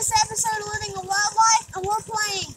this episode of Living a Wild Life, and we're playing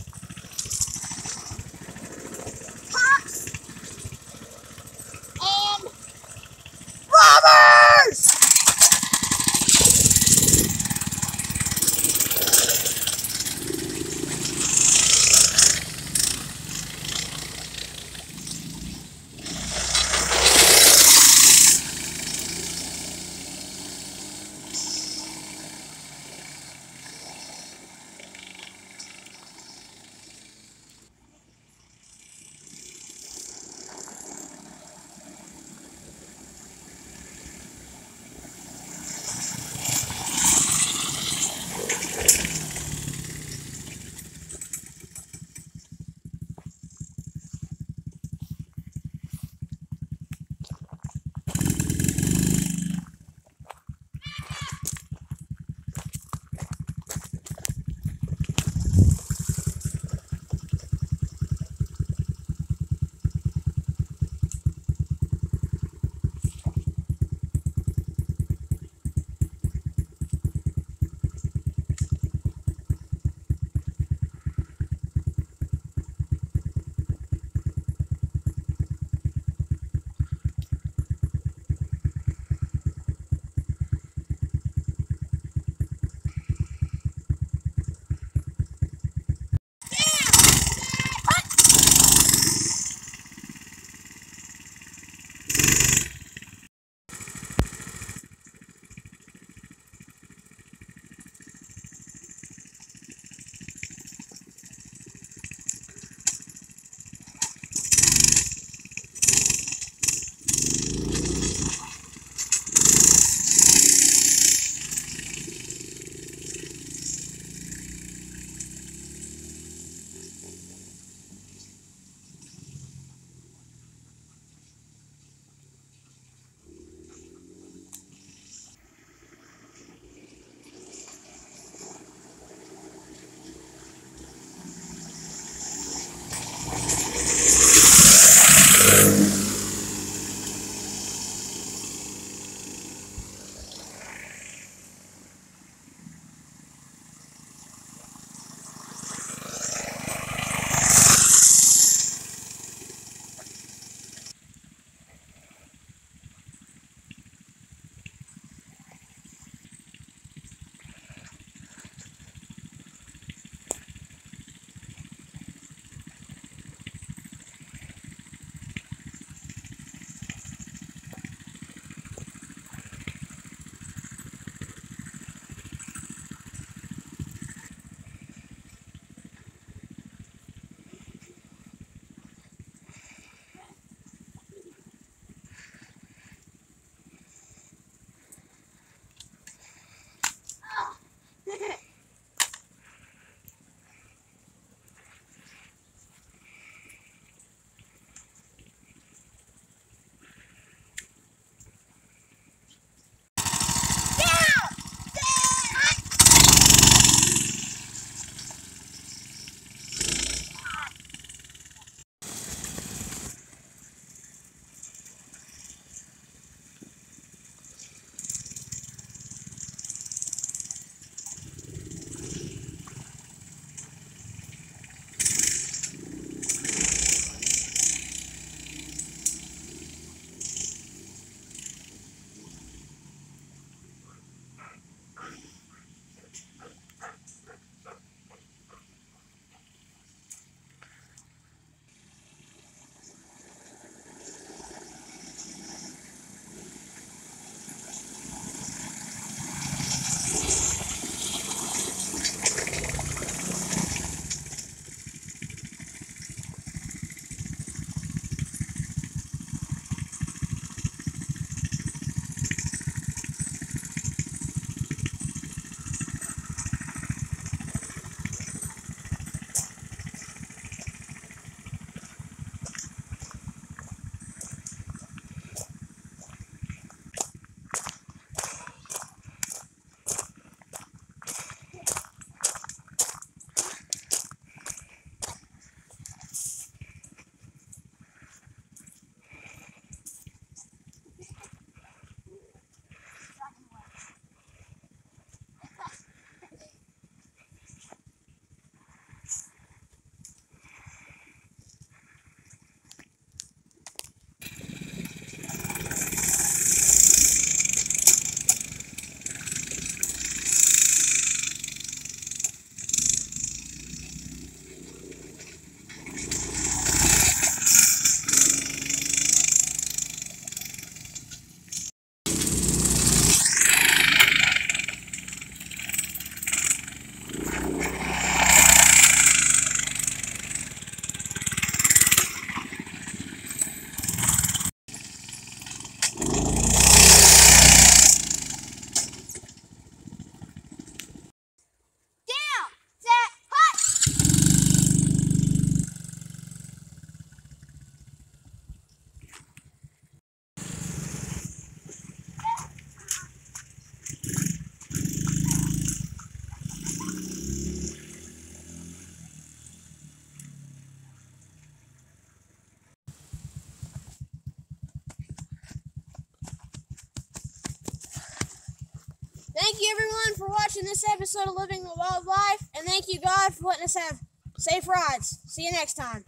Thank you everyone for watching this episode of Living the Wild Life, and thank you God for letting us have safe rides. See you next time.